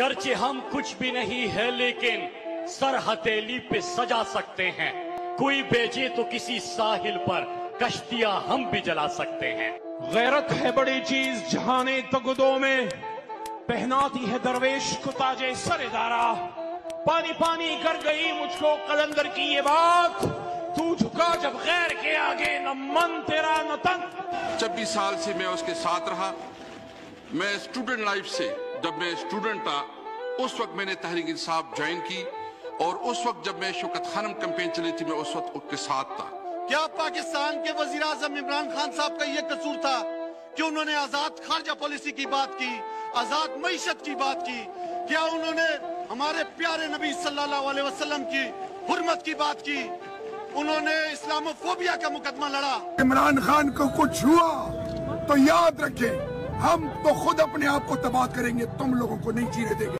गर्चे हम कुछ भी नहीं है लेकिन सर हथेली पे सजा सकते हैं। कोई बेचे तो किसी साहिल पर कश्तियाँ हम भी जला सकते हैं। गैरत है बड़ी चीज़ जहाने तगदों में। पहनाती है दरवेश को ताजे सरेदारा। पानी पानी कर गई मुझको कलंदर की ये बात। तू झुका जब गैर के आगे न मन तेरा न तन। छब्बीस साल से मैं उसके साथ रहा मैं स्टूडेंट लाइफ से जब मैं स्टूडेंट था उस वक्त मैंने तहरीक इंसाफ ज्वाइन की और उस वक्त जब मैं शौकत खानम कैंपेन चली थी मैं उस वक्त उसके साथ था। क्या पाकिस्तान के वज़ीर आज़म इमरान खान साहब का ये कसूर था कि उन्होंने आज़ाद खारजा पॉलिसी की बात की आज़ाद मीशत की बात की? क्या उन्होंने हमारे प्यारे नबी सल्लल्लाहु अलैहि वसल्लम की हुरमत की बात की? उन्होंने इस्लामोफोबिया का मुकदमा लड़ा। इमरान खान को कुछ हुआ तो याद रखें हम तो खुद अपने आप को तबाह करेंगे तुम लोगों को नहीं चीरे देंगे।